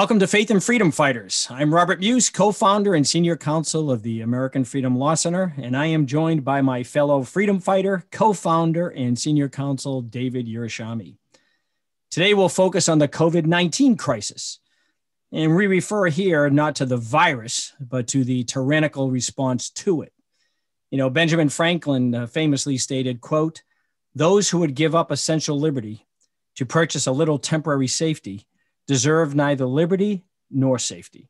Welcome to Faith and Freedom Fighters. I'm Robert Muise, co founder and senior counsel of the American Freedom Law Center, and I am joined by my fellow freedom fighter, co founder, and senior counsel, David Yerushalmi. Today, we'll focus on the COVID 19 crisis. And we refer here not to the virus, but to the tyrannical response to it. You know, Benjamin Franklin uh, famously stated, quote, those who would give up essential liberty to purchase a little temporary safety deserve neither liberty nor safety.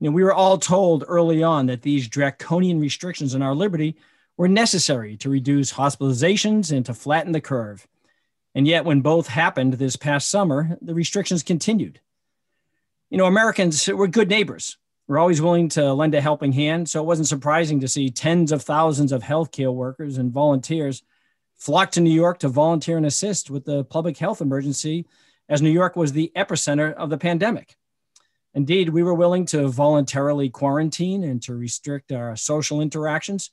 You know, we were all told early on that these draconian restrictions on our liberty were necessary to reduce hospitalizations and to flatten the curve. And yet, when both happened this past summer, the restrictions continued. You know, Americans were good neighbors. We're always willing to lend a helping hand. So it wasn't surprising to see tens of thousands of healthcare workers and volunteers flock to New York to volunteer and assist with the public health emergency as New York was the epicenter of the pandemic. Indeed, we were willing to voluntarily quarantine and to restrict our social interactions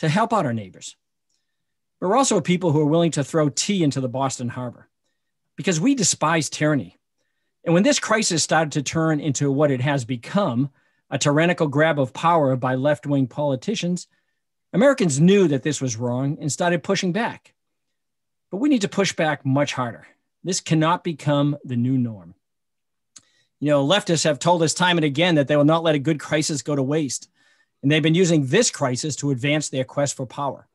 to help out our neighbors. But we're also people who are willing to throw tea into the Boston Harbor because we despise tyranny. And when this crisis started to turn into what it has become, a tyrannical grab of power by left wing politicians, Americans knew that this was wrong and started pushing back. But we need to push back much harder. This cannot become the new norm. You know, leftists have told us time and again that they will not let a good crisis go to waste. And they've been using this crisis to advance their quest for power.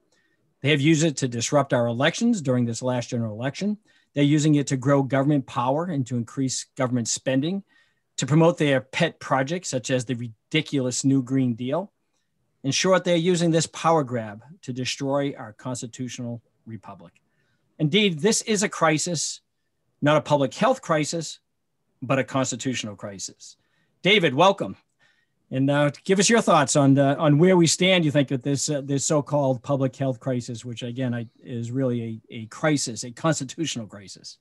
They have used it to disrupt our elections during this last general election. They're using it to grow government power and to increase government spending, to promote their pet projects, such as the ridiculous New Green Deal. In short, they're using this power grab to destroy our constitutional republic. Indeed, this is a crisis not a public health crisis, but a constitutional crisis. David, welcome. And uh, give us your thoughts on uh, on where we stand. You think with this uh, this so-called public health crisis, which again I, is really a, a crisis, a constitutional crisis.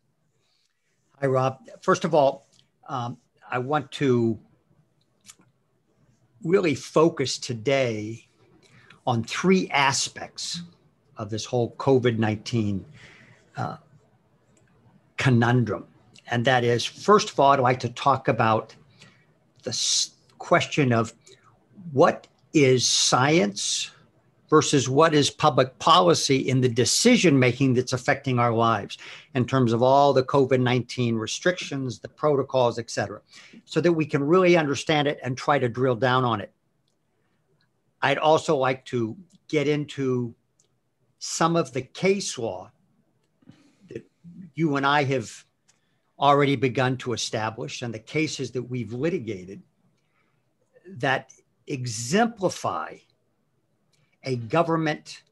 Hi, Rob. First of all, um, I want to really focus today on three aspects of this whole COVID nineteen uh, conundrum. And that is, first of all, I'd like to talk about the question of what is science versus what is public policy in the decision making that's affecting our lives in terms of all the COVID 19 restrictions, the protocols, et cetera, so that we can really understand it and try to drill down on it. I'd also like to get into some of the case law you and I have already begun to establish and the cases that we've litigated that exemplify a government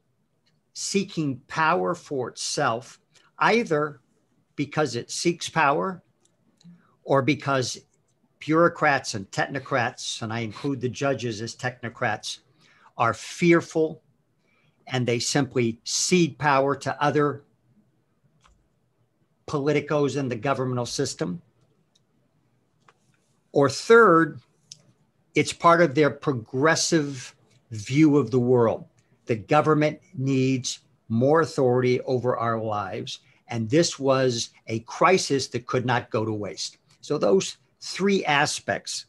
seeking power for itself, either because it seeks power or because bureaucrats and technocrats, and I include the judges as technocrats, are fearful and they simply cede power to other politicos in the governmental system. Or third, it's part of their progressive view of the world. The government needs more authority over our lives. And this was a crisis that could not go to waste. So, those three aspects.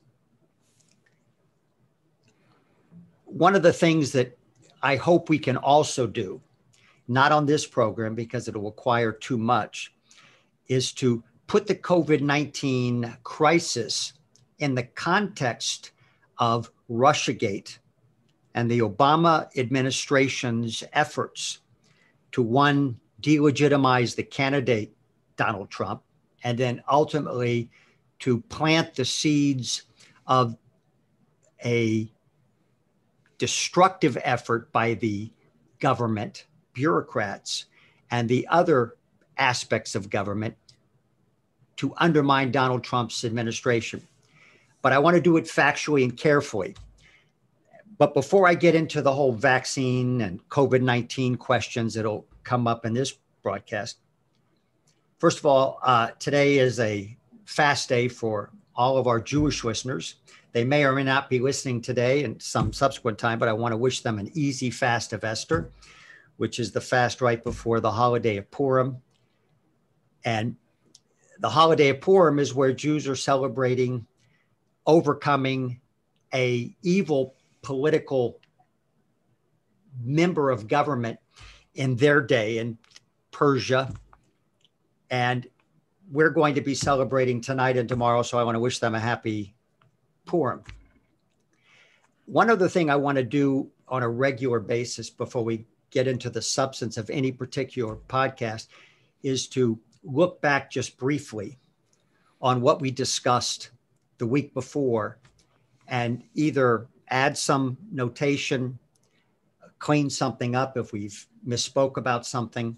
One of the things that I hope we can also do, not on this program because it'll require too much, is to put the COVID 19 crisis in the context of Russiagate and the Obama administration's efforts to one, delegitimize the candidate, Donald Trump, and then ultimately to plant the seeds of a destructive effort by the government, bureaucrats, and the other aspects of government to undermine Donald Trump's administration. But I want to do it factually and carefully. But before I get into the whole vaccine and COVID 19 questions that'll come up in this broadcast, first of all, uh, today is a fast day for all of our Jewish listeners. They may or may not be listening today and some subsequent time, but I want to wish them an easy fast of Esther, which is the fast right before the holiday of Purim. And the holiday of Purim is where Jews are celebrating overcoming a evil political member of government in their day in Persia. And we're going to be celebrating tonight and tomorrow. So I want to wish them a happy Purim. One other thing I want to do on a regular basis before we get into the substance of any particular podcast is to look back just briefly on what we discussed the week before and either add some notation, clean something up if we've misspoke about something,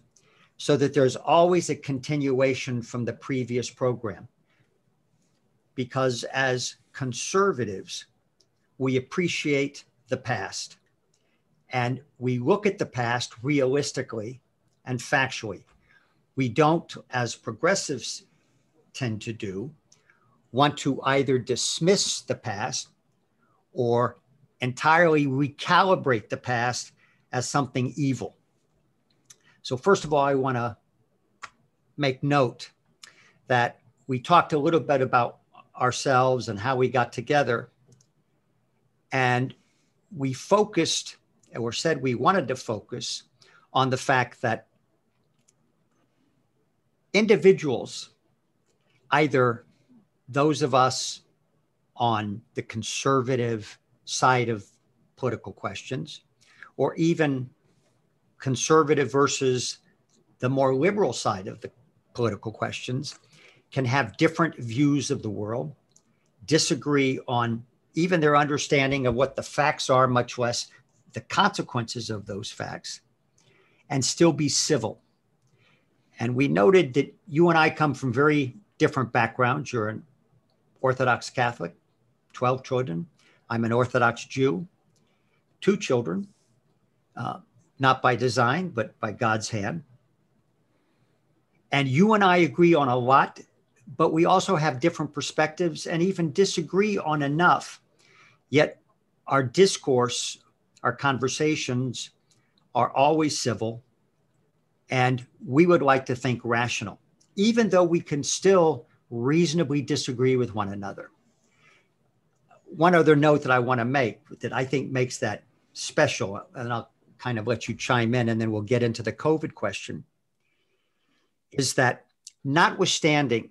so that there's always a continuation from the previous program. Because as conservatives, we appreciate the past and we look at the past realistically and factually. We don't, as progressives tend to do, want to either dismiss the past or entirely recalibrate the past as something evil. So, first of all, I want to make note that we talked a little bit about ourselves and how we got together. And we focused, or said we wanted to focus on the fact that individuals, either those of us on the conservative side of political questions, or even conservative versus the more liberal side of the political questions, can have different views of the world, disagree on even their understanding of what the facts are, much less the consequences of those facts, and still be civil. And we noted that you and I come from very different backgrounds. You're an Orthodox Catholic, 12 children. I'm an Orthodox Jew, two children, uh, not by design, but by God's hand. And you and I agree on a lot, but we also have different perspectives and even disagree on enough. Yet our discourse, our conversations are always civil, and we would like to think rational, even though we can still reasonably disagree with one another. One other note that I want to make that I think makes that special, and I'll kind of let you chime in and then we'll get into the COVID question, is that notwithstanding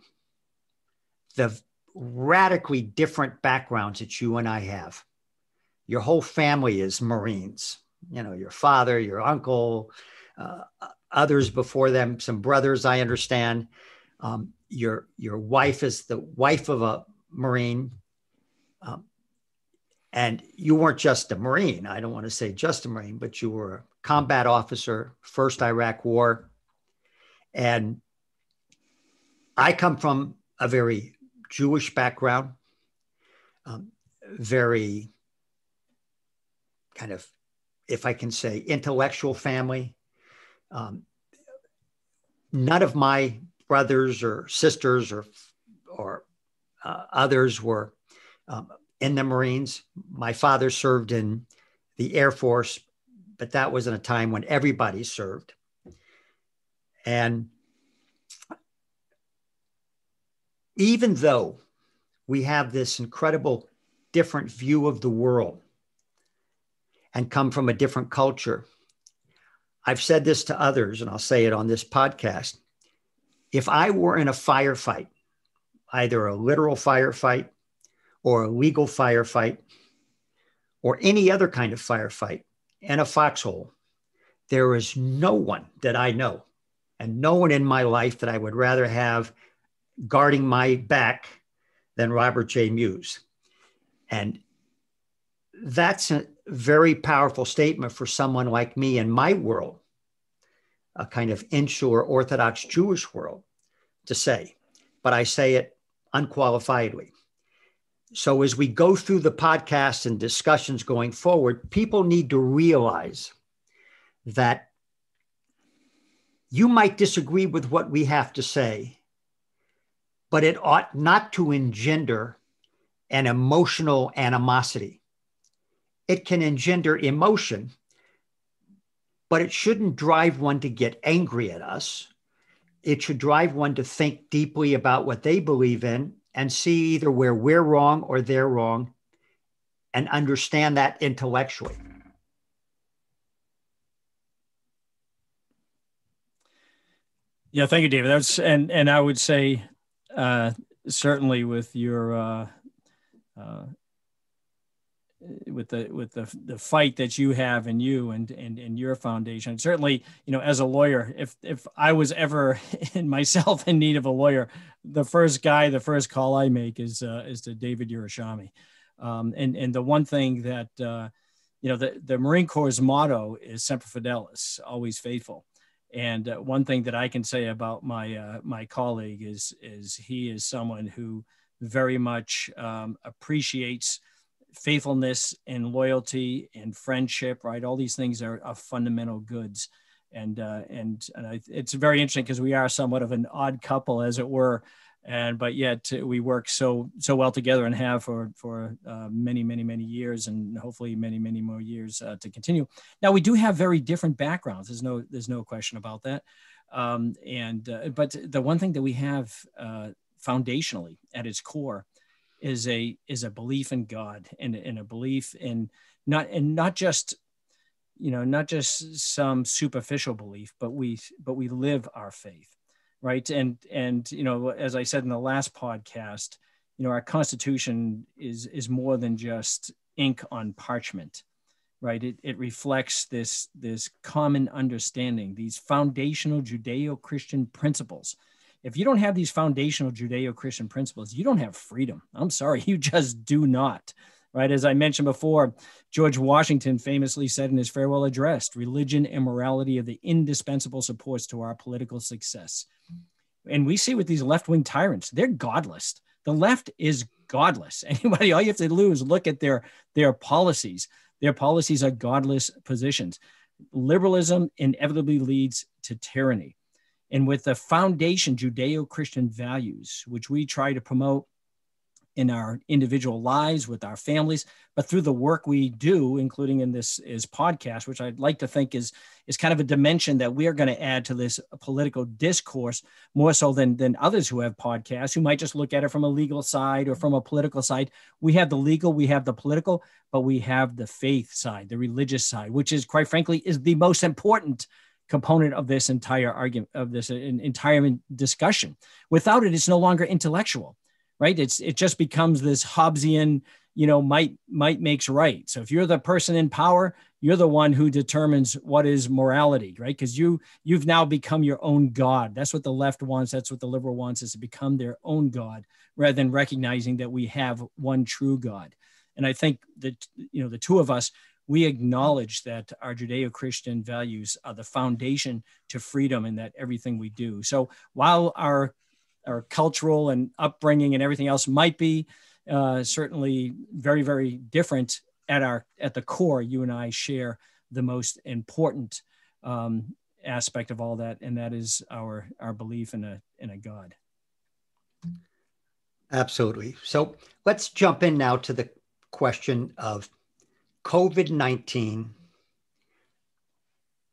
the radically different backgrounds that you and I have, your whole family is Marines, you know, your father, your uncle, uh, others before them, some brothers, I understand. Um, your your wife is the wife of a Marine, um, and you weren't just a Marine. I don't want to say just a Marine, but you were a combat officer, first Iraq War, and I come from a very Jewish background, um, very kind of, if I can say, intellectual family. Um, none of my brothers or sisters or or uh, others were um, in the Marines. My father served in the Air Force, but that was in a time when everybody served. And even though we have this incredible different view of the world and come from a different culture, I've said this to others, and I'll say it on this podcast if I were in a firefight, either a literal firefight or a legal firefight or any other kind of firefight in a foxhole, there is no one that I know and no one in my life that I would rather have guarding my back than Robert J. Muise. And that's a very powerful statement for someone like me in my world a kind of insular Orthodox Jewish world to say, but I say it unqualifiedly. So, as we go through the podcast and discussions going forward, people need to realize that you might disagree with what we have to say, but it ought not to engender an emotional animosity. It can engender emotion, but it shouldn't drive one to get angry at us it should drive one to think deeply about what they believe in and see either where we're wrong or they're wrong and understand that intellectually. Yeah, thank you, David. That's and and I would say uh, certainly with your uh, uh, with the with the the fight that you have in you and and in your foundation. Certainly, you know, as a lawyer, if if I was ever in myself in need of a lawyer, the first guy, the first call I make is uh, is to David Yerushalmi. Um, and and the one thing that uh, you know the the Marine Corps' motto is Semper Fidelis, always faithful. And uh, one thing that I can say about my uh, my colleague is is he is someone who very much um, appreciates faithfulness and loyalty and friendship, right? All these things are, are fundamental goods. And, uh, and, and I, it's very interesting because we are somewhat of an odd couple, as it were. And, but yet we work so, so well together and have for, for uh, many, many, many years and hopefully many, many more years uh, to continue. Now we do have very different backgrounds. There's no, there's no question about that. Um, and, uh, but the one thing that we have uh, foundationally at its core is a is a belief in God and, and a belief in not and not just you know not just some superficial belief but we but we live our faith right? And and you know as i said in the last podcast you know our constitution is is more than just ink on parchment right? It, it reflects this this common understanding these foundational judeo-christian principles if you don't have these foundational Judeo-Christian principles, you don't have freedom. I'm sorry, you just do not. Right, as I mentioned before, George Washington famously said in his farewell address, "Religion and morality are the indispensable supports to our political success." And we see with these left-wing tyrants, they're godless. The left is godless. Anybody, all you have to do is look at their their policies. Their policies are godless positions. Liberalism inevitably leads to tyranny and with the foundation Judeo Christian values, which we try to promote in our individual lives with our families, but through the work we do, including in this is podcast, which I'd like to think is is kind of a dimension that we are going to add to this political discourse more so than than others who have podcasts who might just look at it from a legal side or from a political side. We have the legal, we have the political, but we have the faith side, the religious side, which is quite frankly is the most important component of this entire argument of this uh, entire discussion. Without it, it's no longer intellectual, right? It's it just becomes this Hobbesian, you know, might might makes right. So if you're the person in power, you're the one who determines what is morality, right? Because you you've now become your own god. That's what the left wants. That's what the liberal wants is to become their own god, rather than recognizing that we have one true God. And I think that you know the two of us we acknowledge that our Judeo-Christian values are the foundation to freedom and that everything we do. So while our our cultural and upbringing and everything else might be uh, certainly very very different at our at the core, you and I share the most important um, aspect of all that, and that is our our belief in a in a God. Absolutely. So let's jump in now to the question of COVID 19,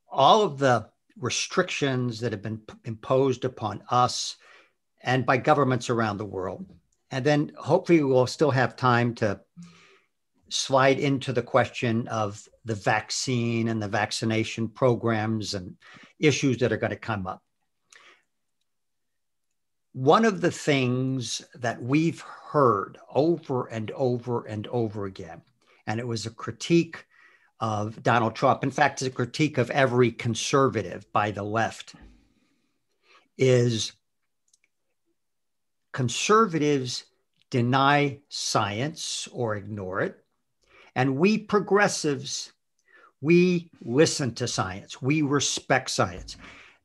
all of the restrictions that have been imposed upon us and by governments around the world. And then hopefully we'll still have time to slide into the question of the vaccine and the vaccination programs and issues that are going to come up. One of the things that we've heard over and over and over again and it was a critique of Donald Trump. In fact, it's a critique of every conservative by the left. Is conservatives deny science or ignore it, and we progressives we listen to science, we respect science.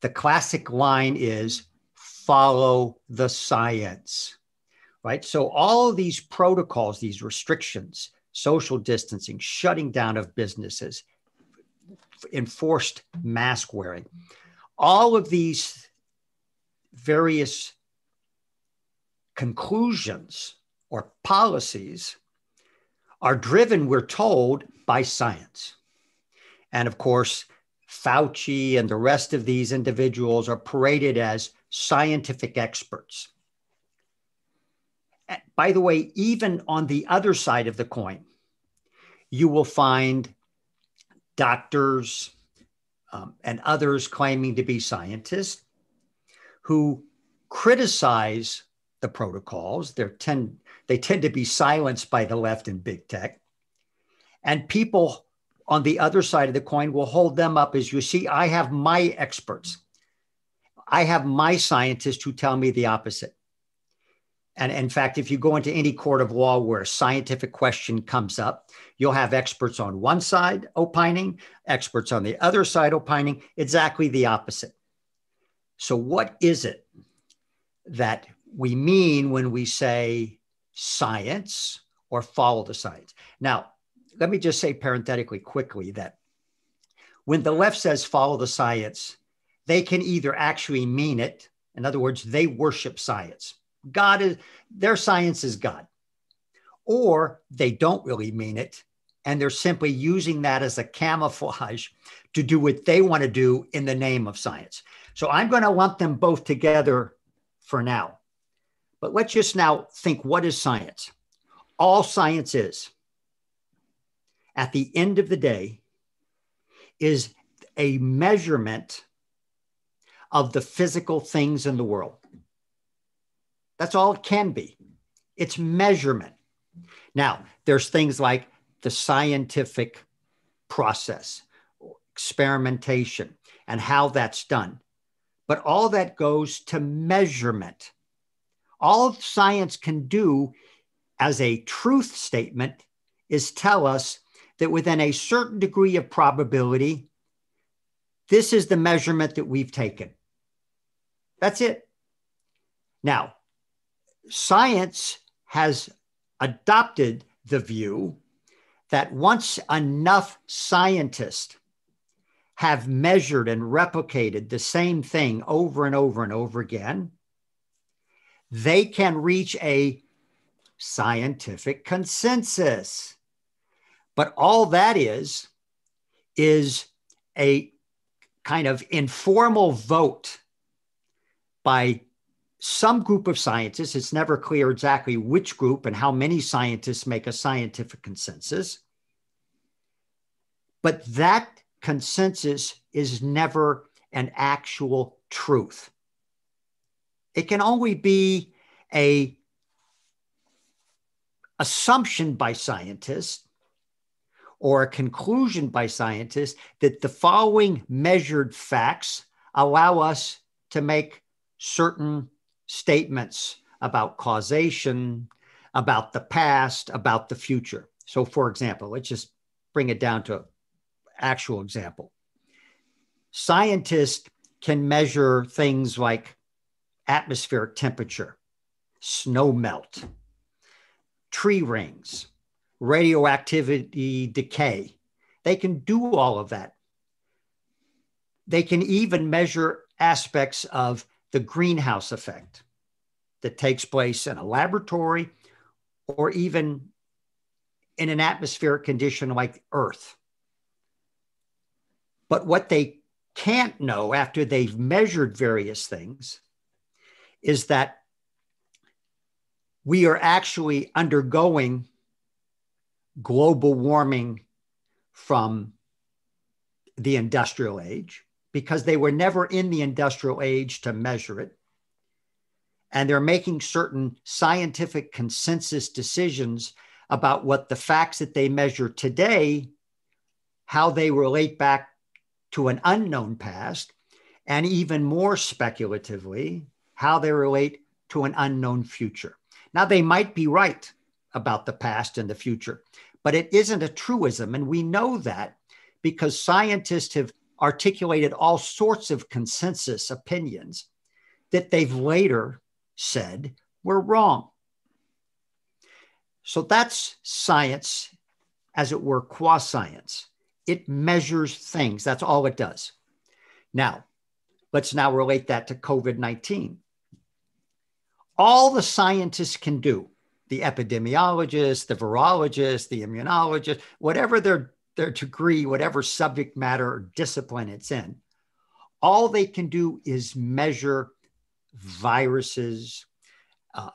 The classic line is follow the science, right? So, all these protocols, these restrictions, social distancing, shutting down of businesses, enforced mask wearing. All of these various conclusions or policies are driven, we're told, by science. And of course, Fauci and the rest of these individuals are paraded as scientific experts. By the way, even on the other side of the coin, you will find doctors um, and others claiming to be scientists who criticize the protocols. They're tend, they tend to be silenced by the left and big tech. And people on the other side of the coin will hold them up as you see, I have my experts. I have my scientists who tell me the opposite. And in fact, if you go into any court of law where a scientific question comes up, you'll have experts on one side opining, experts on the other side opining, exactly the opposite. So, what is it that we mean when we say science or follow the science? Now, let me just say parenthetically quickly that when the left says follow the science, they can either actually mean it, in other words, they worship science. God is their science is God. Or they don't really mean it and they're simply using that as a camouflage to do what they want to do in the name of science. So I'm going to lump them both together for now. But let's just now think what is science? All science is at the end of the day is a measurement of the physical things in the world. That's all it can be. It's measurement. Now, there's things like the scientific process, experimentation, and how that's done. But all that goes to measurement. All science can do as a truth statement is tell us that within a certain degree of probability, this is the measurement that we've taken. That's it. Now, science has adopted the view that once enough scientists have measured and replicated the same thing over and over and over again, they can reach a scientific consensus. But all that is, is a kind of informal vote by some group of scientists. It's never clear exactly which group and how many scientists make a scientific consensus. But that consensus is never an actual truth. It can only be a assumption by scientists or a conclusion by scientists that the following measured facts allow us to make certain statements about causation, about the past, about the future. So, for example, let's just bring it down to actual example. Scientists can measure things like atmospheric temperature, snow melt, tree rings, radioactivity decay. They can do all of that. They can even measure aspects of the greenhouse effect that takes place in a laboratory or even in an atmospheric condition like Earth. But what they can't know after they've measured various things is that we are actually undergoing global warming from the industrial age because they were never in the industrial age to measure it. And they're making certain scientific consensus decisions about what the facts that they measure today, how they relate back to an unknown past, and even more speculatively, how they relate to an unknown future. Now, they might be right about the past and the future, but it isn't a truism. And we know that because scientists have articulated all sorts of consensus opinions that they've later said were wrong. So that's science, as it were, qua science. It measures things, that's all it does. Now, let's now relate that to COVID 19. All the scientists can do, the epidemiologists, the virologists, the immunologists, whatever their their degree, whatever subject matter or discipline it's in, all they can do is measure viruses, uh,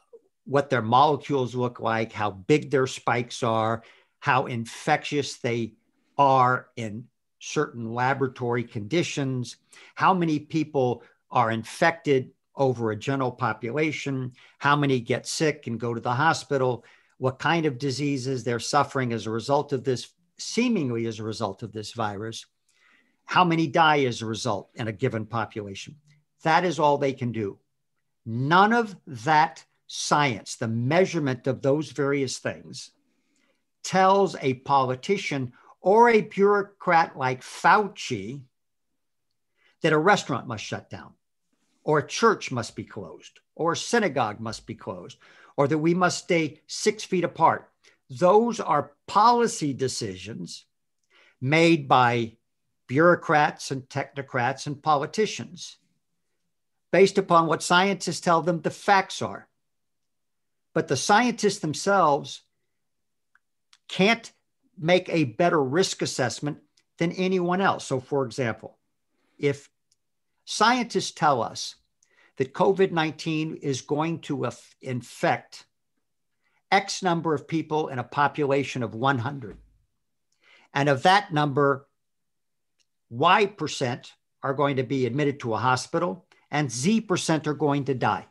what their molecules look like, how big their spikes are, how infectious they are in certain laboratory conditions, how many people are infected over a general population, how many get sick and go to the hospital, what kind of diseases they're suffering as a result of this, seemingly as a result of this virus, how many die as a result in a given population. That is all they can do. None of that science, the measurement of those various things, tells a politician or a bureaucrat like Fauci that a restaurant must shut down, or a church must be closed, or a synagogue must be closed, or that we must stay six feet apart. Those are policy decisions made by bureaucrats and technocrats and politicians based upon what scientists tell them the facts are. But the scientists themselves can't make a better risk assessment than anyone else. So, for example, if scientists tell us that COVID 19 is going to infect X number of people in a population of 100, and of that number, Y percent are going to be admitted to a hospital, and Z percent are going to die.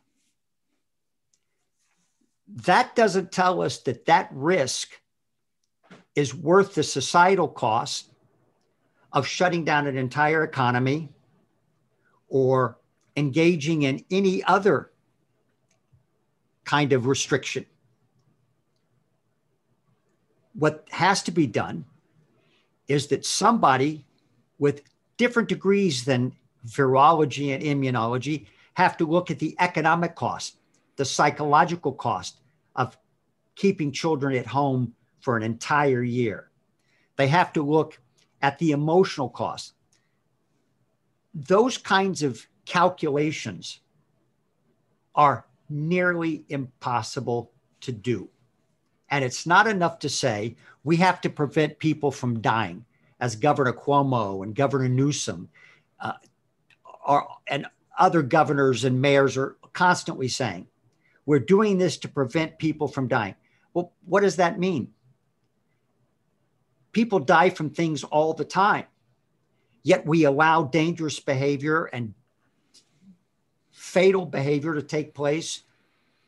That doesn't tell us that that risk is worth the societal cost of shutting down an entire economy or engaging in any other kind of restriction. What has to be done is that somebody with different degrees than virology and immunology have to look at the economic cost, the psychological cost of keeping children at home for an entire year. They have to look at the emotional cost. Those kinds of calculations are nearly impossible to do. And it's not enough to say we have to prevent people from dying, as Governor Cuomo and Governor Newsom uh, are, and other governors and mayors are constantly saying. We're doing this to prevent people from dying. Well, what does that mean? people die from things all the time. Yet we allow dangerous behavior and fatal behavior to take place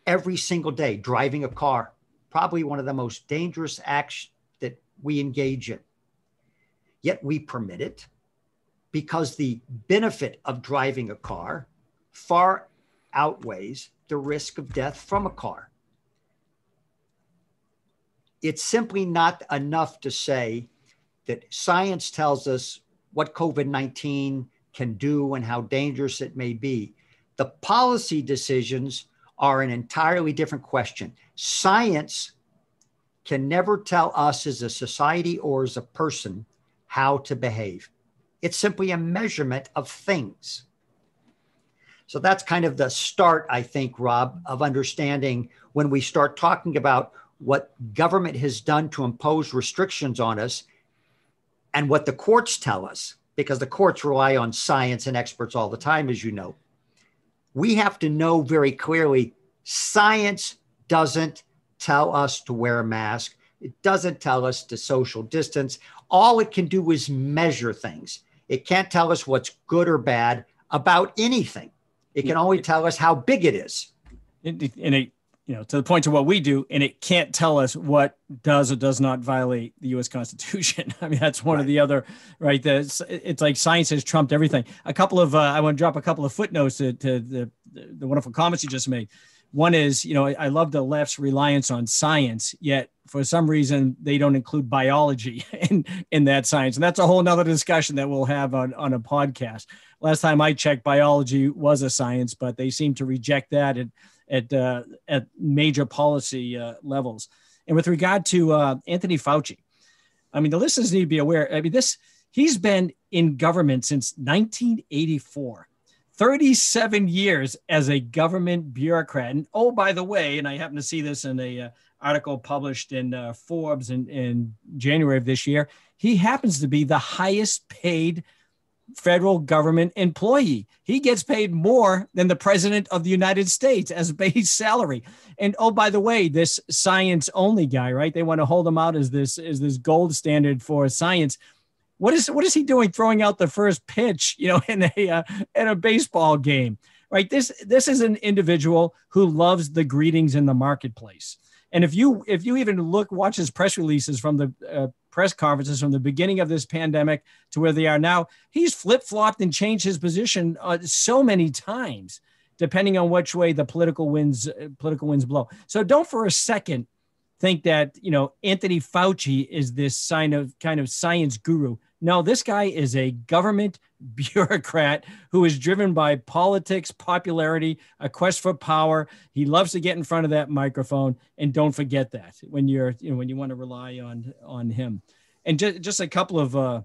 every single day. Driving a car, probably one of the most dangerous acts that we engage in. Yet we permit it because the benefit of driving a car far outweighs the risk of death from a car it's simply not enough to say that science tells us what COVID 19 can do and how dangerous it may be. The policy decisions are an entirely different question. Science can never tell us as a society or as a person how to behave. It's simply a measurement of things. So that's kind of the start, I think, Rob, of understanding when we start talking about what government has done to impose restrictions on us and what the courts tell us, because the courts rely on science and experts all the time, as you know. We have to know very clearly science doesn't tell us to wear a mask, it doesn't tell us to social distance. All it can do is measure things. It can't tell us what's good or bad about anything. It can only tell us how big it is. And it you know, to the point of what we do, and it can't tell us what does or does not violate the U.S. Constitution. I mean, that's one right. of the other, right? The, it's like science has trumped everything. A couple of, uh, I want to drop a couple of footnotes to, to the, the wonderful comments you just made. One is, you know, I, I love the left's reliance on science, yet for some reason they don't include biology in, in that science. And that's a whole nother discussion that we'll have on, on a podcast. Last time I checked, biology was a science, but they seem to reject that. And at uh, at major policy uh, levels. And with regard to uh, Anthony Fauci, I mean, the listeners need to be aware. I mean, this he's been in government since 1984. 37 years as a government bureaucrat. And oh, by the way, and I happen to see this in a uh, article published in uh, Forbes in, in January of this year, he happens to be the highest paid federal government employee. He gets paid more than the president of the United States as a base salary. And oh, by the way, this science only guy, right? They want to hold him out as this as this gold standard for science. What is what is he doing throwing out the first pitch, you know, in a uh, in a baseball game? Right? This this is an individual who loves the greetings in the marketplace. And if you if you even look watch his press releases from the uh, press conferences from the beginning of this pandemic to where they are now, he's flip flopped and changed his position uh, so many times, depending on which way the political winds uh, political winds blow. So don't for a second think that you know Anthony Fauci is this sign of kind of science guru. No, this guy is a government bureaucrat who is driven by politics, popularity, a quest for power. He loves to get in front of that microphone, and don't forget that when you're, you know, when you want to rely on on him. And just just a couple of uh,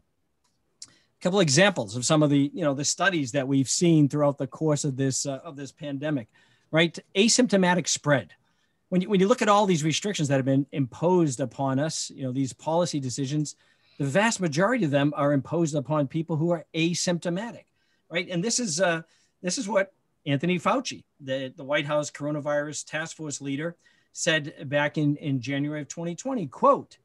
couple examples of some of the you know the studies that we've seen throughout the course of this uh, of this pandemic, right? Asymptomatic spread. When you, when you look at all these restrictions that have been imposed upon us, you know these policy decisions the vast majority of them are imposed upon people who are asymptomatic, right? And this is uh, this is what Anthony Fauci, the, the White House coronavirus task force leader, said back in, in January of 2020, quote,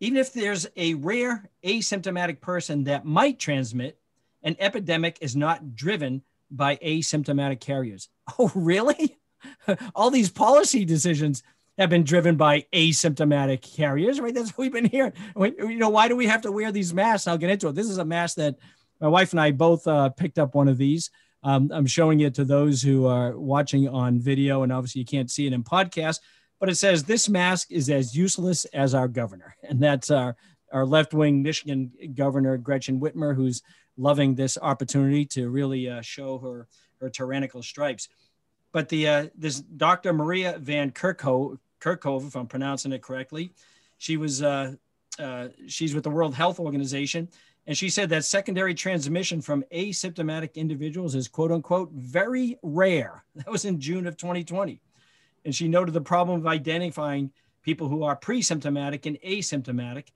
even if there's a rare asymptomatic person that might transmit, an epidemic is not driven by asymptomatic carriers. Oh, really? All these policy decisions have been driven by asymptomatic carriers, right? That's what we've been hearing. you know, why do we have to wear these masks? I'll get into it. This is a mask that my wife and I both uh, picked up one of these. Um, I'm showing it to those who are watching on video, and obviously you can't see it in podcast. But it says this mask is as useless as our governor, and that's our our left-wing Michigan governor Gretchen Whitmer, who's loving this opportunity to really uh, show her her tyrannical stripes. But the uh, this Dr. Maria Van Kerkhove, Kerkhove, if I'm pronouncing it correctly, she was uh, uh, she's with the World Health Organization, and she said that secondary transmission from asymptomatic individuals is quote unquote very rare. That was in June of 2020, and she noted the problem of identifying people who are pre-symptomatic and asymptomatic,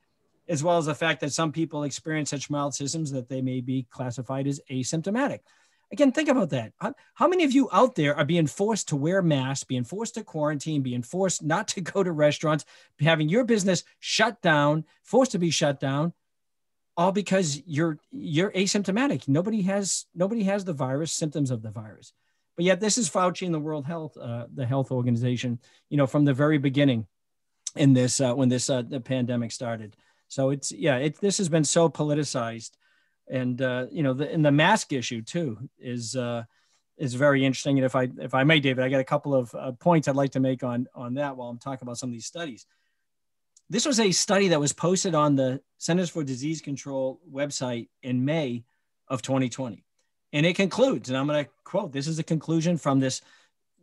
as well as the fact that some people experience such mild symptoms that they may be classified as asymptomatic. Again, think about that. How, how, many of you out there are being forced to wear masks, being forced to quarantine, being forced not to go to restaurants, having your business shut down, forced to be shut down, all because you're you're asymptomatic. Nobody has nobody has the virus, symptoms of the virus. But yet, this is Fauci and the World Health, uh, the health organization. You know, from the very beginning, in this uh, when this uh, the pandemic started. So it's yeah, it, this has been so politicized and uh, you know, the, and the mask issue too is uh, is very interesting. And if I if I may, David, I got a couple of uh, points I'd like to make on on that while I'm talking about some of these studies. This was a study that was posted on the Centers for Disease Control website in May of 2020, and it concludes, and I'm going to quote: "This is a conclusion from this."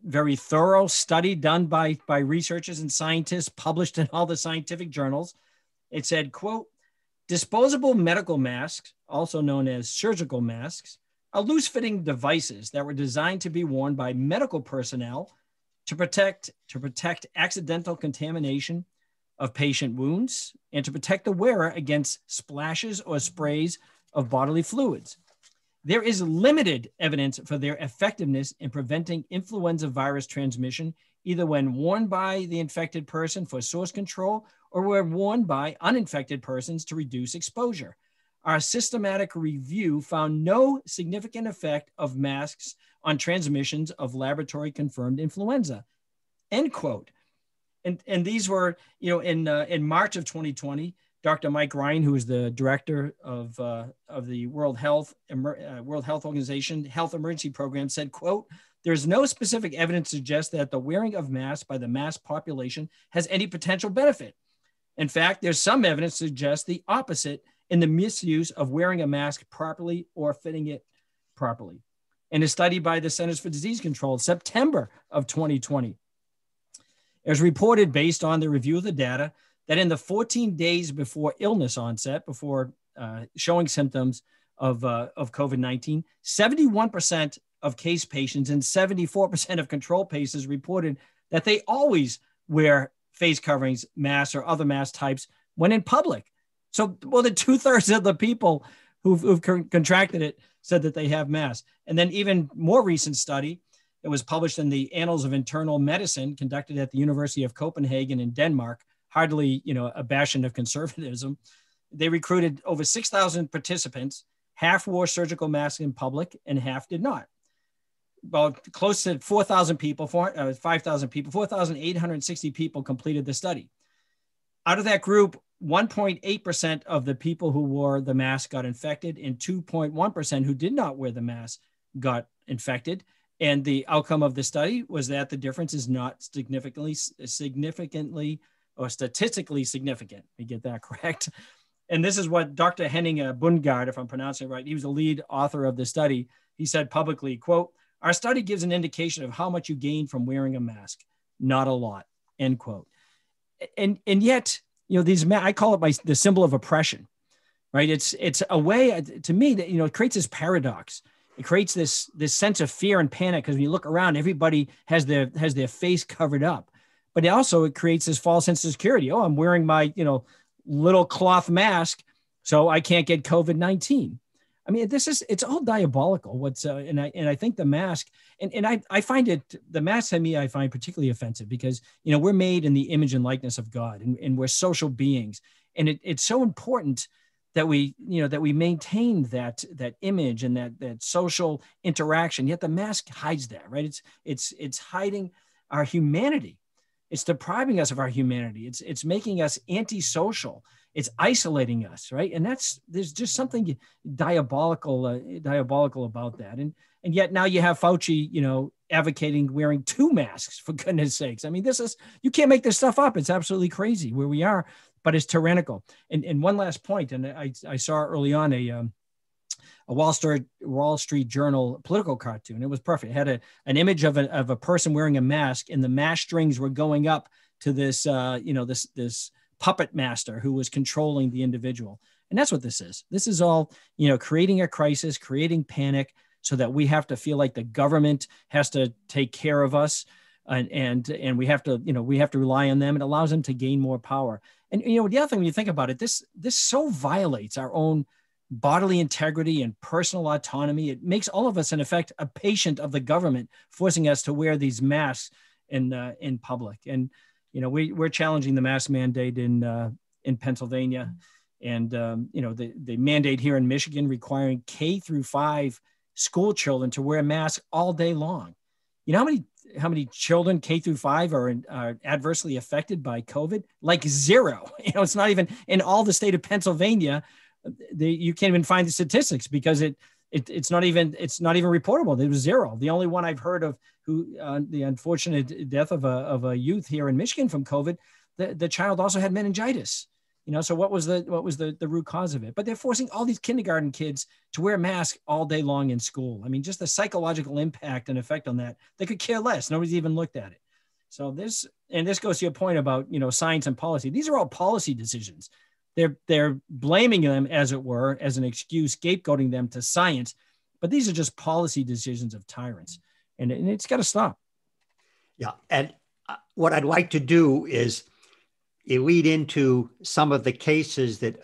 very thorough study done by by researchers and scientists published in all the scientific journals it said quote Disposable medical masks, also known as surgical masks, are loose fitting devices that were designed to be worn by medical personnel to protect, to protect accidental contamination of patient wounds and to protect the wearer against splashes or sprays of bodily fluids. There is limited evidence for their effectiveness in preventing influenza virus transmission, either when worn by the infected person for source control or were worn by uninfected persons to reduce exposure. Our systematic review found no significant effect of masks on transmissions of laboratory confirmed influenza. End quote. And, and these were, you know, in, uh, in March of 2020, Dr. Mike Ryan, who is the director of, uh, of the World Health, uh, World Health Organization Health Emergency Program, said, quote, there's no specific evidence to suggest that the wearing of masks by the mass population has any potential benefit. In fact, there's some evidence to suggest the opposite in the misuse of wearing a mask properly or fitting it properly. In a study by the Centers for Disease Control, September of 2020, it was reported based on the review of the data that in the 14 days before illness onset, before uh, showing symptoms of, uh, of COVID 19, 71% of case patients and 74% of control patients reported that they always wear face coverings, masks, or other mask types when in public. So more than two thirds of the people who've, who've contracted it said that they have masks. And then even more recent study, it was published in the Annals of Internal Medicine, conducted at the University of Copenhagen in Denmark. Hardly, you know, a bastion of conservatism. They recruited over 6,000 participants. Half wore surgical masks in public, and half did not. About close to 4,000 people, 4, uh, 5,000 people, 4,860 people completed the study. Out of that group, 1.8% of the people who wore the mask got infected, and 2.1% who did not wear the mask got infected. And the outcome of the study was that the difference is not significantly, significantly, or statistically significant. Me get that correct. And this is what Dr. Henning Bundgaard, if I'm pronouncing it right, he was the lead author of the study. He said publicly, "quote Our study gives an indication of how much you gain from wearing a mask. Not a lot." End quote. And and yet, you know, these I call it my the symbol of oppression, right? It's it's a way to me that you know it creates this paradox it creates this this sense of fear and panic because when you look around, everybody has their has their face covered up. But it also it creates this false sense of security. Oh, I'm wearing my you know little cloth mask, so I can't get COVID nineteen. I mean, this is it's all diabolical. What's uh, and I and I think the mask and, and I, I find it the mask to me I find particularly offensive because you know we're made in the image and likeness of God and, and we're social beings. And it, it's so important that we you know that we maintain that that image and that that social interaction yet the mask hides that right? It's it's it's hiding our humanity. It's depriving us of our humanity. It's it's making us antisocial it's isolating us right and that's there's just something diabolical uh, diabolical about that and and yet now you have fauci you know advocating wearing two masks for goodness sakes i mean this is you can't make this stuff up it's absolutely crazy where we are but it's tyrannical. And, and one last point, and I, I saw early on a, um, a Wall Street, Wall Street Journal political cartoon. It was perfect. It had a, an image of a, of a person wearing a mask, and the mask strings were going up to this, uh, you know, this, this puppet master who was controlling the individual. And that's what this is. This is all, you know, creating a crisis, creating panic so that we have to feel like the government has to take care of us and and and we have to you know we have to rely on them it allows them to gain more power and you know the other thing when you think about it this this so violates our own bodily integrity and personal autonomy it makes all of us in effect a patient of the government forcing us to wear these masks in uh, in public and you know we, we're challenging the mask mandate in uh, in pennsylvania and um, you know the, the mandate here in michigan requiring k through five school children to wear masks all day long you know how many how many children K through five are, are adversely affected by COVID? Like zero. You know, it's not even in all the state of Pennsylvania. The, you can't even find the statistics because it, it it's not even it's not even reportable. It was zero. The only one I've heard of who uh, the unfortunate death of a of a youth here in Michigan from COVID. The, the child also had meningitis you know so what was the what was the, the root cause of it but they're forcing all these kindergarten kids to wear masks all day long in school i mean just the psychological impact and effect on that they could care less nobody's even looked at it so this and this goes to your point about you know science and policy these are all policy decisions they're they're blaming them as it were as an excuse scapegoating them to science but these are just policy decisions of tyrants and, and it's got to stop yeah and uh, what i'd like to do is lead into some of the cases that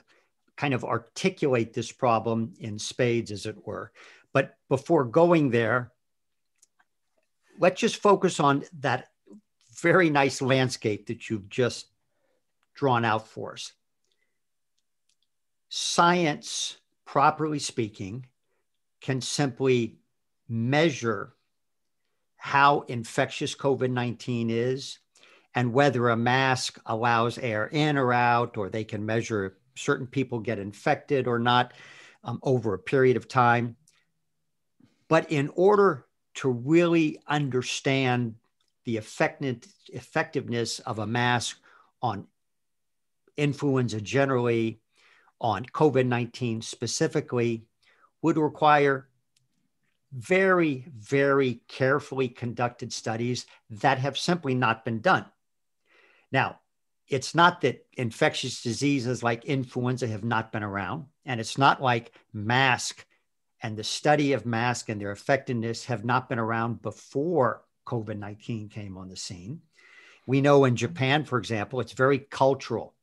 kind of articulate this problem in spades, as it were. But before going there, let's just focus on that very nice landscape that you've just drawn out for us. Science, properly speaking, can simply measure how infectious COVID 19 is and whether a mask allows air in or out, or they can measure certain people get infected or not um, over a period of time. But in order to really understand the effectiveness of a mask on influenza generally, on COVID 19 specifically, would require very, very carefully conducted studies that have simply not been done. Now, it's not that infectious diseases like influenza have not been around, and it's not like mask and the study of mask and their effectiveness have not been around before COVID 19 came on the scene. We know in Japan, for example, it's very cultural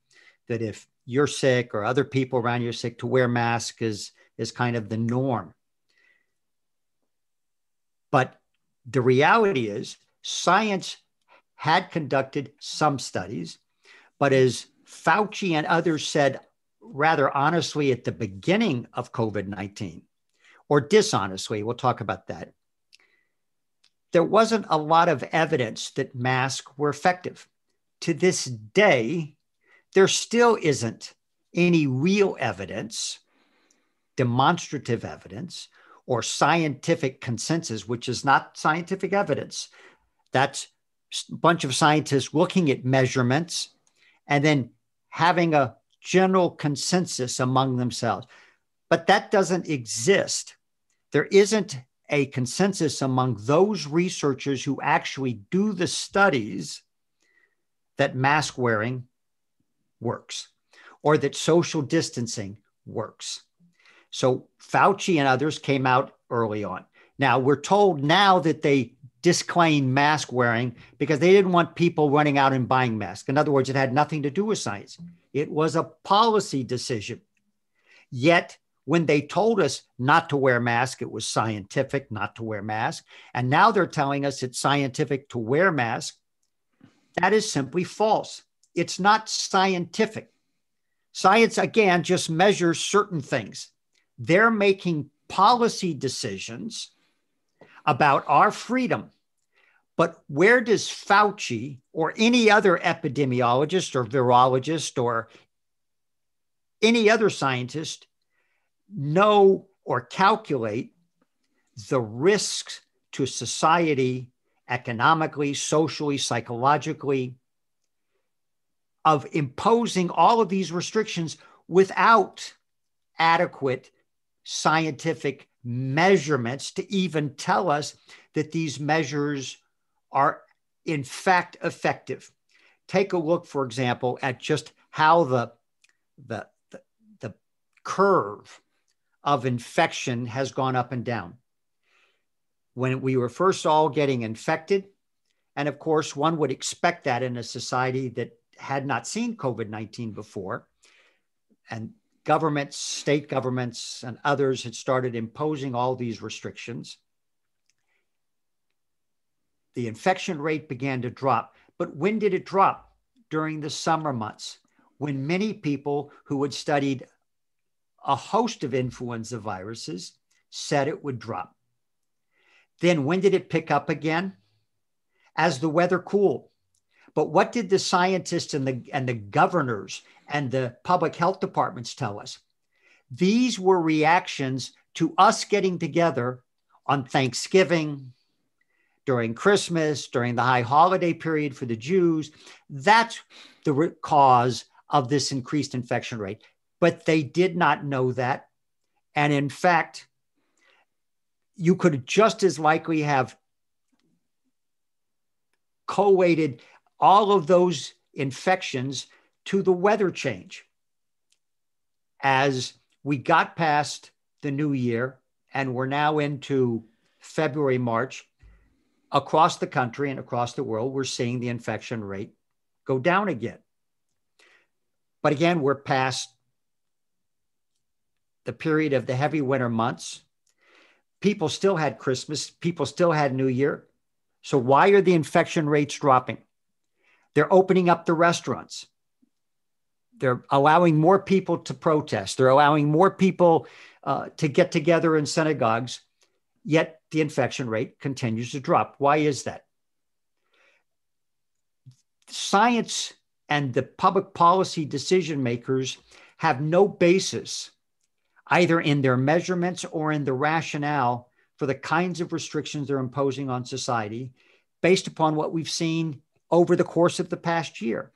that if you're sick or other people around you are sick, to wear mask is is kind of the norm. But the reality is, science had conducted some studies, but as Fauci and others said rather honestly at the beginning of COVID 19, or dishonestly, we'll talk about that, there wasn't a lot of evidence that masks were effective. To this day, there still isn't any real evidence, demonstrative evidence, or scientific consensus, which is not scientific evidence. That's a bunch of scientists looking at measurements and then having a general consensus among themselves. But that doesn't exist. There isn't a consensus among those researchers who actually do the studies that mask wearing works or that social distancing works. So Fauci and others came out early on. Now we're told now that they disclaimed mask wearing because they didn't want people running out and buying masks. In other words, it had nothing to do with science. It was a policy decision. Yet when they told us not to wear masks, it was scientific not to wear masks. And now they're telling us it's scientific to wear masks. That is simply false. It's not scientific. Science, again, just measures certain things. They're making policy decisions about our freedom. But where does Fauci or any other epidemiologist or virologist or any other scientist know or calculate the risks to society economically, socially, psychologically of imposing all of these restrictions without adequate scientific measurements to even tell us that these measures are in fact effective. Take a look, for example, at just how the, the, the, the curve of infection has gone up and down. When we were first all getting infected, and of course, one would expect that in a society that had not seen COVID 19 before, and governments, state governments, and others had started imposing all these restrictions. The infection rate began to drop. But when did it drop? During the summer months, when many people who had studied a host of influenza viruses said it would drop. Then when did it pick up again? As the weather cooled. But what did the scientists and the, and the governors and the public health departments tell us? These were reactions to us getting together on Thanksgiving, during Christmas, during the high holiday period for the Jews. That's the cause of this increased infection rate. But they did not know that. And in fact, you could just as likely have collated all of those infections to the weather change. As we got past the new year and we're now into February, March, across the country and across the world, we're seeing the infection rate go down again. But again, we're past the period of the heavy winter months. People still had Christmas, people still had New Year. So, why are the infection rates dropping? They're opening up the restaurants. They're allowing more people to protest. They're allowing more people uh, to get together in synagogues, yet the infection rate continues to drop. Why is that? Science and the public policy decision makers have no basis either in their measurements or in the rationale for the kinds of restrictions they're imposing on society based upon what we've seen over the course of the past year.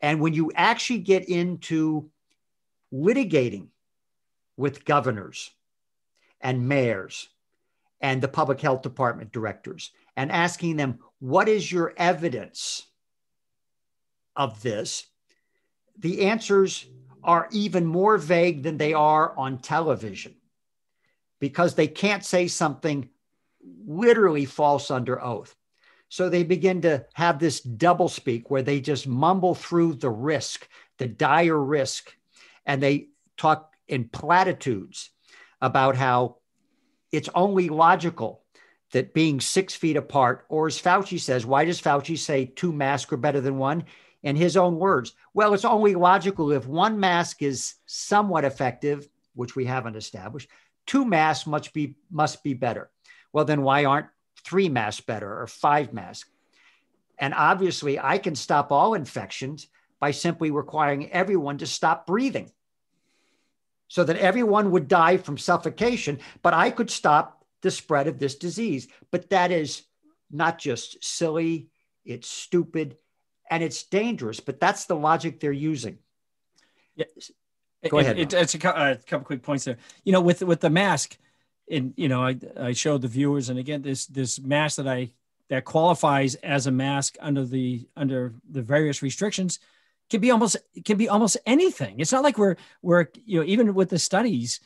And when you actually get into litigating with governors and mayors and the public health department directors and asking them, what is your evidence of this? The answers are even more vague than they are on television because they can't say something literally false under oath. So they begin to have this double speak where they just mumble through the risk, the dire risk, and they talk in platitudes about how it's only logical that being six feet apart, or as Fauci says, why does Fauci say two masks are better than one? In his own words, well, it's only logical if one mask is somewhat effective, which we haven't established, two masks must be must be better. Well, then why aren't three masks better or five masks? And obviously, I can stop all infections by simply requiring everyone to stop breathing so that everyone would die from suffocation, but I could stop the spread of this disease. But that is not just silly, it's stupid, and it's dangerous. But that's the logic they're using. Yeah. Go ahead. It, it's a, a, uh, couple quick points there. You know, with with the mask, and you know, I I showed the viewers, and again, this this mask that I that qualifies as a mask under the under the various restrictions can be almost can be almost anything. It's not like we're we're you know even with the studies,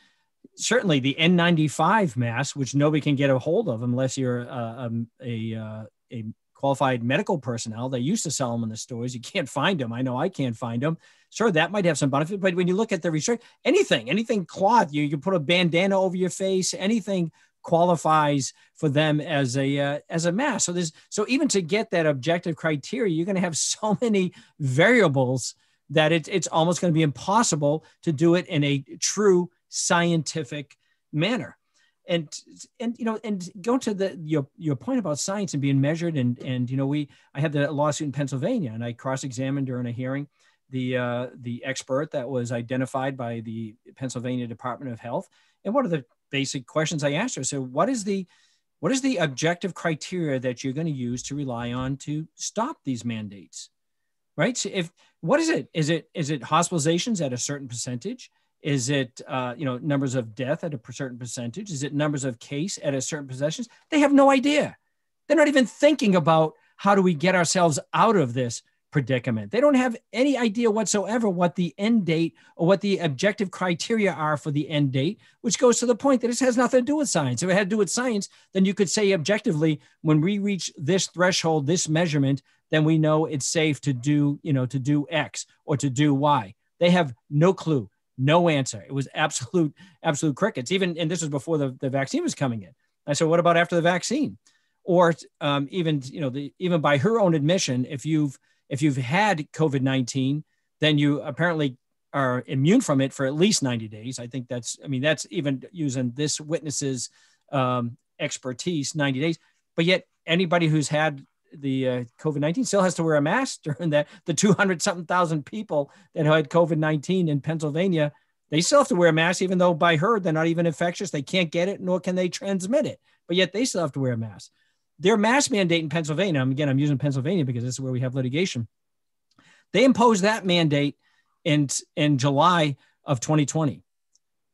certainly the N95 mask, which nobody can get a hold of unless you're uh, um, a uh, a qualified medical personnel. They used to sell them in the stores. You can't find them. I know I can't find them. Sure, that might have some benefit, but when you look at the restrict, anything, anything cloth, you, you can put a bandana over your face, anything qualifies for them as a uh, as a mask. So there's so even to get that objective criteria, you're going to have so many variables that it, it's almost going to be impossible to do it in a true scientific manner. And and you know and go to the your your point about science and being measured and and you know we I had the lawsuit in Pennsylvania and I cross-examined during a hearing the uh, the expert that was identified by the Pennsylvania Department of Health and one of the basic questions I asked her. So what is the what is the objective criteria that you're going to use to rely on to stop these mandates? Right. So if what is it? Is it is it hospitalizations at a certain percentage? Is it uh, you know numbers of death at a certain percentage? Is it numbers of case at a certain possessions? They have no idea. They're not even thinking about how do we get ourselves out of this predicament. They don't have any idea whatsoever what the end date or what the objective criteria are for the end date, which goes to the point that it has nothing to do with science. If it had to do with science, then you could say objectively, when we reach this threshold, this measurement, then we know it's safe to do, you know, to do X or to do Y. They have no clue, no answer. It was absolute, absolute crickets. Even, and this was before the, the vaccine was coming in. I said, what about after the vaccine? Or um, even, you know, the, even by her own admission, if you've if you've had COVID 19, then you apparently are immune from it for at least 90 days. I think that's, I mean, that's even using this witness's um, expertise, 90 days. But yet, anybody who's had the uh, COVID 19 still has to wear a mask during that. The 200 something thousand people that had COVID 19 in Pennsylvania, they still have to wear a mask, even though by her, they're not even infectious. They can't get it, nor can they transmit it. But yet, they still have to wear a mask their mask mandate in Pennsylvania, again, I'm using Pennsylvania because this is where we have litigation. They imposed that mandate in, in July of 2020.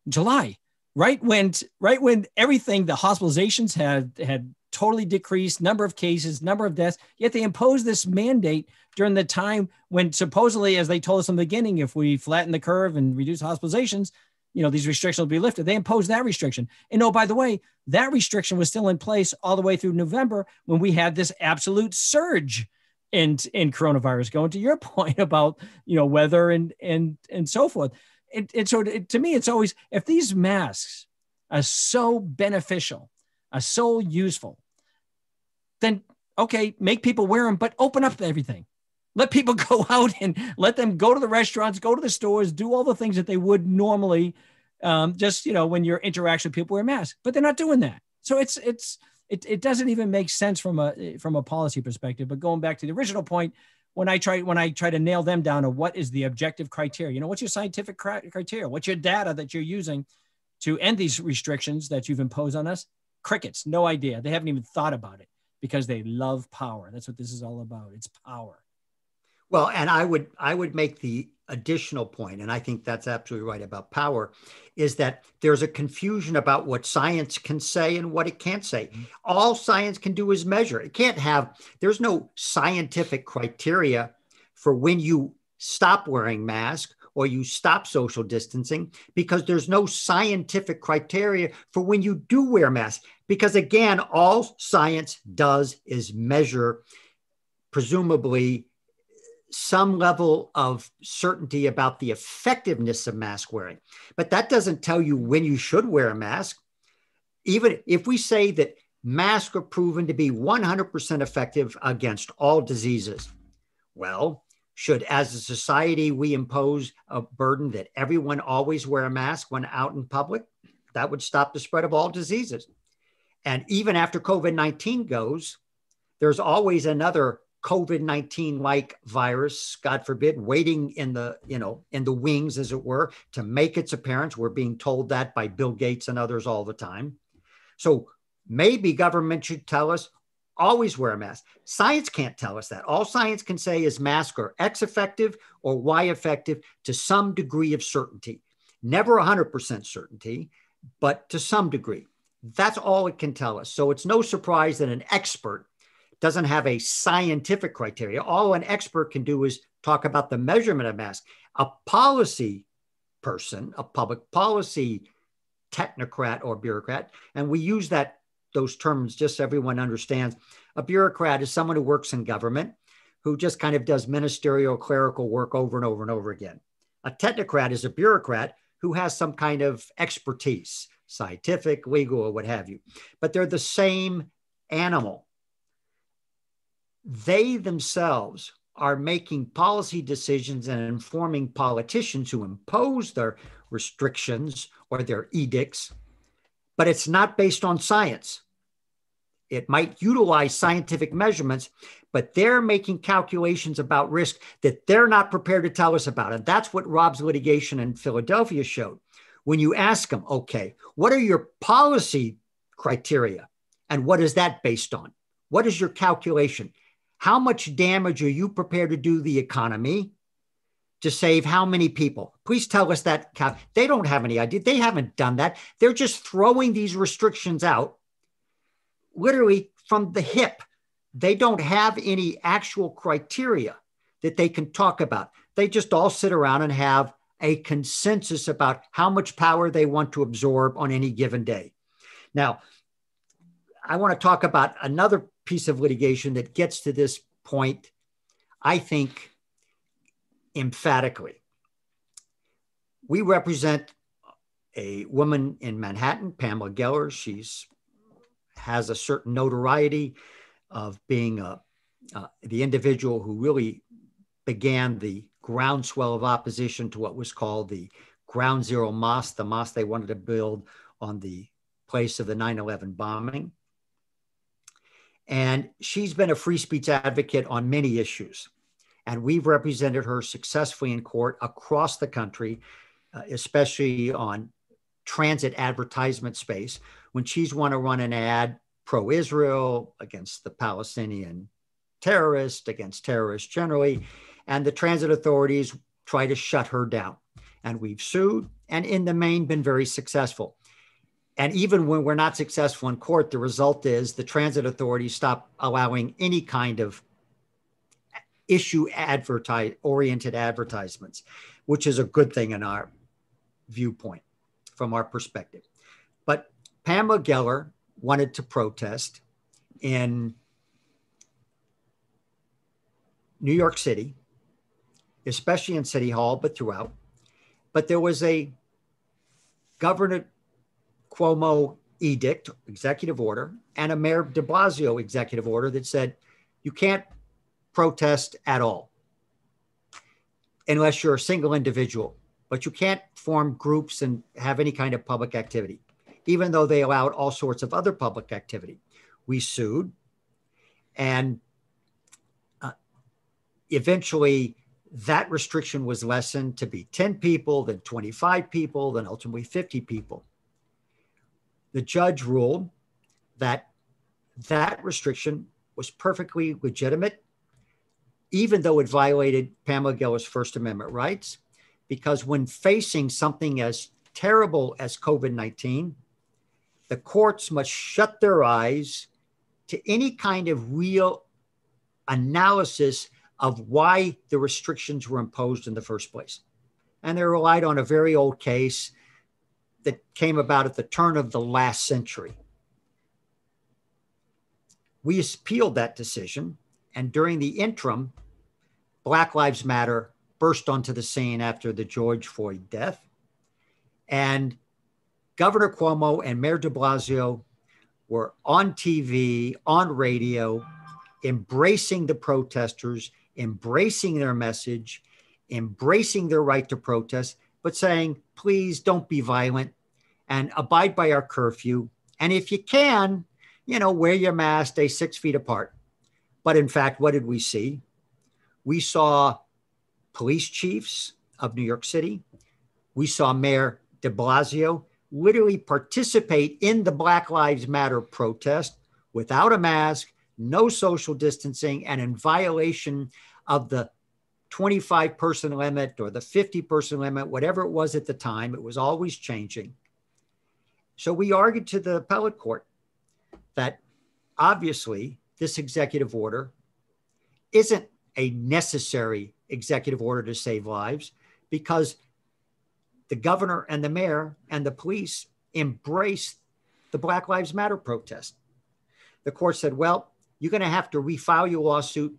July, right when right when everything, the hospitalizations had had totally decreased, number of cases, number of deaths, yet they imposed this mandate during the time when supposedly, as they told us in the beginning, if we flatten the curve and reduce hospitalizations, you know, these restrictions will be lifted. They imposed that restriction. And oh, by the way, that restriction was still in place all the way through November when we had this absolute surge in, in coronavirus. Going to your point about, you know, weather and, and, and so forth. And, and so to, to me, it's always, if these masks are so beneficial, are so useful, then okay, make people wear them, but open up everything. Let people go out and let them go to the restaurants, go to the stores, do all the things that they would normally. Um, just you know, when you're interacting with people wear masks, but they're not doing that. So it's it's it, it doesn't even make sense from a from a policy perspective. But going back to the original point, when I try when I try to nail them down to what is the objective criteria, you know, what's your scientific criteria? What's your data that you're using to end these restrictions that you've imposed on us? Crickets, no idea. They haven't even thought about it because they love power. That's what this is all about. It's power. Well, and I would I would make the additional point, and I think that's absolutely right about power, is that there's a confusion about what science can say and what it can't say. Mm-hmm. All science can do is measure. It can't have, there's no scientific criteria for when you stop wearing masks or you stop social distancing because there's no scientific criteria for when you do wear masks. Because again, all science does is measure, presumably some level of certainty about the effectiveness of mask wearing. But that doesn't tell you when you should wear a mask. Even if we say that masks are proven to be 100% effective against all diseases, well, should as a society we impose a burden that everyone always wear a mask when out in public? That would stop the spread of all diseases. And even after COVID 19 goes, there's always another COVID-19 like virus, God forbid, waiting in the, you know, in the wings, as it were, to make its appearance. We're being told that by Bill Gates and others all the time. So maybe government should tell us always wear a mask. Science can't tell us that. All science can say is masks are X effective or Y effective to some degree of certainty. Never 100% certainty, but to some degree. That's all it can tell us. So it's no surprise that an expert doesn't have a scientific criteria. All an expert can do is talk about the measurement of mass. A policy person, a public policy technocrat or bureaucrat, and we use that those terms just so everyone understands. A bureaucrat is someone who works in government who just kind of does ministerial clerical work over and over and over again. A technocrat is a bureaucrat who has some kind of expertise, scientific, legal, or what have you. But they're the same animal they themselves are making policy decisions and informing politicians who impose their restrictions or their edicts, but it's not based on science. It might utilize scientific measurements, but they're making calculations about risk that they're not prepared to tell us about. And that's what Rob's litigation in Philadelphia showed. When you ask them, okay, what are your policy criteria? And what is that based on? What is your calculation? How much damage are you prepared to do the economy to save how many people? Please tell us that. They don't have any idea. They haven't done that. They're just throwing these restrictions out literally from the hip. They don't have any actual criteria that they can talk about. They just all sit around and have a consensus about how much power they want to absorb on any given day. Now, I want to talk about another piece of litigation that gets to this point, I think, emphatically. We represent a woman in Manhattan, Pamela Geller. She's has a certain notoriety of being a, uh, the individual who really began the groundswell of opposition to what was called the Ground Zero Mosque, the mosque they wanted to build on the place of the 9 11 bombing. And she's been a free speech advocate on many issues. And we've represented her successfully in court across the country, uh, especially on transit advertisement space, when she's want to run an ad pro Israel against the Palestinian terrorists, against terrorists generally. And the transit authorities try to shut her down. And we've sued and, in the main, been very successful. And even when we're not successful in court, the result is the transit authorities stop allowing any kind of issue advertise oriented advertisements, which is a good thing in our viewpoint from our perspective. But Pamela Geller wanted to protest in New York City, especially in City Hall, but throughout. But there was a governor Cuomo edict, executive order, and a Mayor de Blasio executive order that said you can't protest at all unless you're a single individual, but you can't form groups and have any kind of public activity, even though they allowed all sorts of other public activity. We sued, and uh, eventually that restriction was lessened to be 10 people, then 25 people, then ultimately 50 people the judge ruled that that restriction was perfectly legitimate, even though it violated Pamela Geller's First Amendment rights, because when facing something as terrible as COVID 19, the courts must shut their eyes to any kind of real analysis of why the restrictions were imposed in the first place. And they relied on a very old case that came about at the turn of the last century. We appealed that decision, and during the interim, Black Lives Matter burst onto the scene after the George Floyd death. And Governor Cuomo and Mayor de Blasio were on TV, on radio, embracing the protesters, embracing their message, embracing their right to protest, but saying, please don't be violent and abide by our curfew. And if you can, you know, wear your mask, stay six feet apart. But in fact, what did we see? We saw police chiefs of New York City. We saw Mayor de Blasio literally participate in the Black Lives Matter protest without a mask, no social distancing, and in violation of the 25 person limit or the 50 person limit, whatever it was at the time. It was always changing. So we argued to the appellate court that obviously this executive order isn't a necessary executive order to save lives because the governor and the mayor and the police embraced the Black Lives Matter protest. The court said, well, you're going to have to refile your lawsuit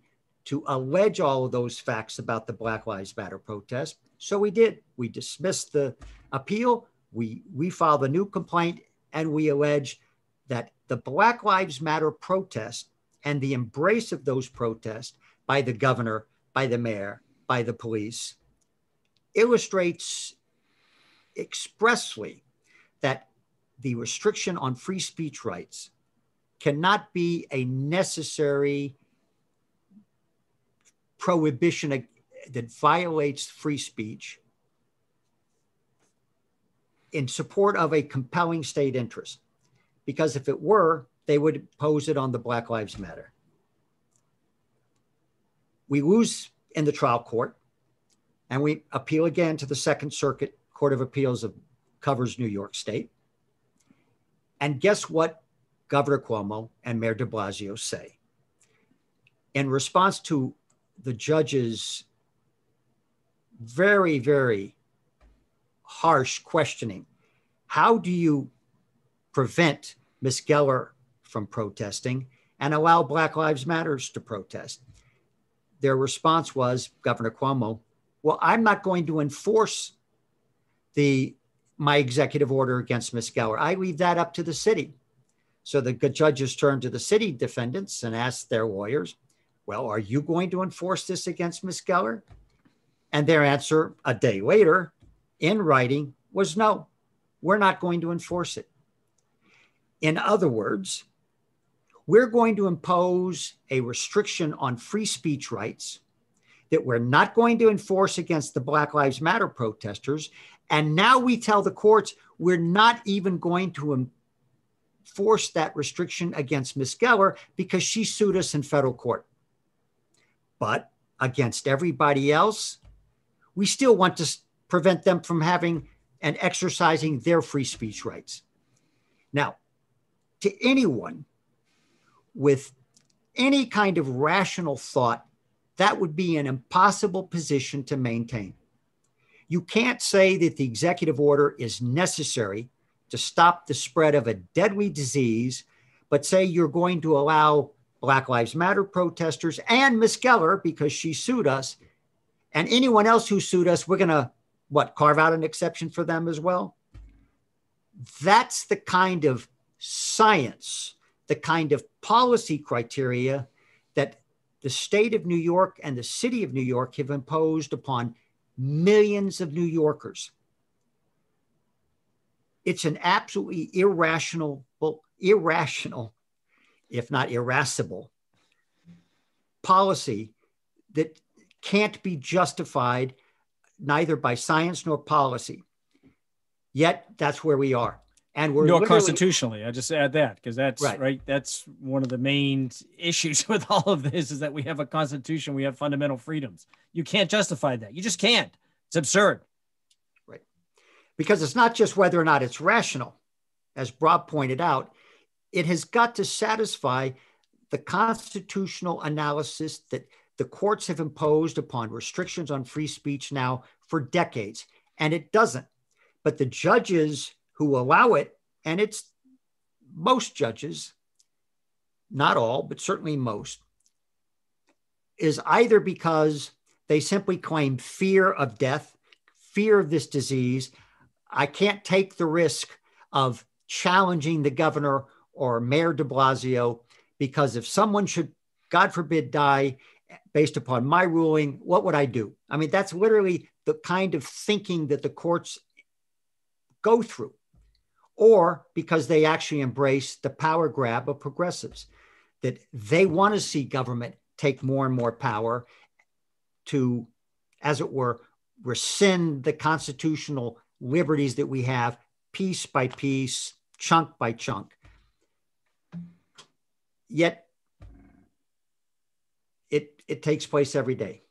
to allege all of those facts about the Black Lives Matter protest. So we did. We dismissed the appeal, we we filed a new complaint, and we allege that the Black Lives Matter protest and the embrace of those protests by the governor, by the mayor, by the police illustrates expressly that the restriction on free speech rights cannot be a necessary prohibition that violates free speech in support of a compelling state interest. Because if it were, they would impose it on the Black Lives Matter. We lose in the trial court and we appeal again to the Second Circuit Court of Appeals of covers New York State. And guess what Governor Cuomo and Mayor de Blasio say? In response to the judge's very, very harsh questioning. How do you prevent Ms. Geller from protesting and allow Black Lives Matters to protest? Their response was, Governor Cuomo, well, I'm not going to enforce the my executive order against Ms. Geller. I leave that up to the city. So the judges turned to the city defendants and asked their lawyers, well, are you going to enforce this against Miss Geller? And their answer a day later in writing was no, we're not going to enforce it. In other words, we're going to impose a restriction on free speech rights that we're not going to enforce against the Black Lives Matter protesters. And now we tell the courts we're not even going to enforce that restriction against Miss Geller because she sued us in federal court. But against everybody else, we still want to prevent them from having and exercising their free speech rights. Now, to anyone with any kind of rational thought, that would be an impossible position to maintain. You can't say that the executive order is necessary to stop the spread of a deadly disease, but say you're going to allow Black Lives Matter protesters and Miss Geller because she sued us. And anyone else who sued us, we're going to, what, carve out an exception for them as well? That's the kind of science, the kind of policy criteria that the state of New York and the city of New York have imposed upon millions of New Yorkers. It's an absolutely irrational, irrational if not irascible, policy that can't be justified neither by science nor policy. Yet that's where we are. And we're nor constitutionally. I just add that because that's right. right. That's one of the main issues with all of this is that we have a constitution, we have fundamental freedoms. You can't justify that. You just can't. It's absurd. Right. Because it's not just whether or not it's rational, as Rob pointed out, it has got to satisfy the constitutional analysis that the courts have imposed upon restrictions on free speech now for decades. And it doesn't. But the judges who allow it, and it's most judges, not all, but certainly most, is either because They simply claim fear of death, fear of this disease. I can't take the risk of challenging the governor or Mayor de Blasio because if someone should, God forbid, die based upon my ruling, what would I do? I mean, that's literally the kind of thinking that the courts go through, or because they actually embrace the power grab of progressives, that they want to see government take more and more power to, as it were, rescind the constitutional liberties that we have piece by piece, chunk by chunk. Yet it it takes place every day.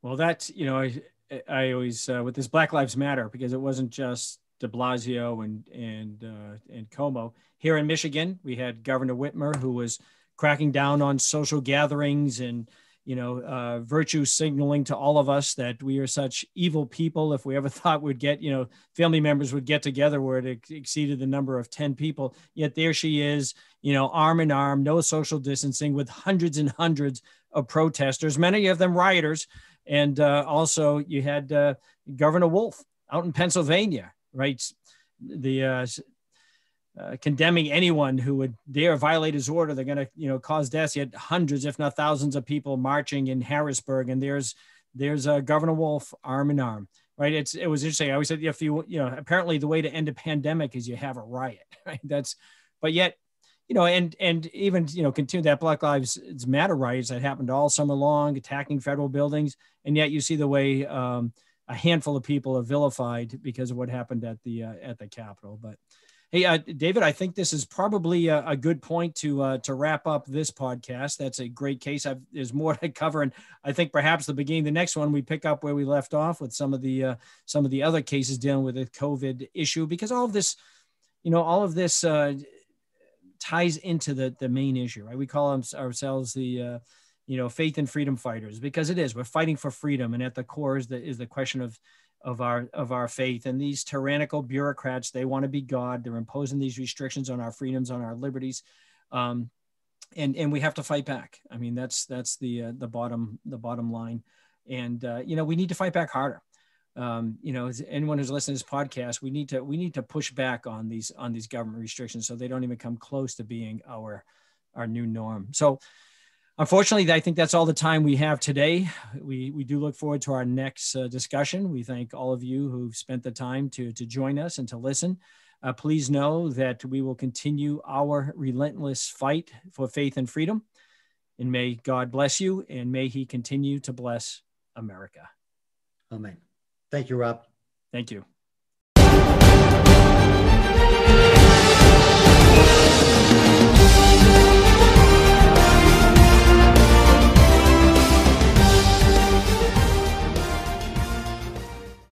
Well, that's you know I I always uh, with this Black Lives Matter because it wasn't just De Blasio and and uh, and Cuomo here in Michigan. We had Governor Whitmer who was cracking down on social gatherings and you know uh, virtue signaling to all of us that we are such evil people. If we ever thought we'd get you know family members would get together where it ex- exceeded the number of ten people, yet there she is, you know, arm in arm, no social distancing, with hundreds and hundreds of protesters, many of them rioters and uh, also, you had uh, Governor Wolf out in Pennsylvania, right? The uh, condemning anyone who would dare violate his order. They're going to, you know, cause deaths. He had hundreds, if not thousands, of people marching in Harrisburg, and there's there's uh, Governor Wolf arm in arm, right? It's it was interesting. I always said if you you know apparently the way to end a pandemic is you have a riot, right? That's but yet you know, and and even you know, continue that Black Lives Matter riots that happened all summer long, attacking federal buildings, and yet you see the way um, a handful of people are vilified because of what happened at the uh, at the Capitol. But hey, uh, David, I think this is probably a, a good point to uh, to wrap up this podcast. That's a great case. I've, there's more to cover, and I think perhaps the beginning, the next one, we pick up where we left off with some of the uh, some of the other cases dealing with the COVID issue, because all of this, you know, all of this uh, ties into the the main issue, right? We call ourselves the uh, you know faith and freedom fighters because it is we're fighting for freedom, and at the core is the is the question of of our of our faith. And these tyrannical bureaucrats, they want to be God. They're imposing these restrictions on our freedoms, on our liberties. Um, and and we have to fight back. I mean, that's that's the uh, the bottom the bottom line. And uh, you know, we need to fight back harder um, you know, anyone who's listening to this podcast, we need to we need to push back on these on these government restrictions so they don't even come close to being our our new norm. So, Unfortunately, I think that's all the time we have today. We, we do look forward to our next uh, discussion. We thank all of you who've spent the time to, to join us and to listen. Uh, please know that we will continue our relentless fight for faith and freedom. And may God bless you and may He continue to bless America. Amen. Thank you, Rob. Thank you.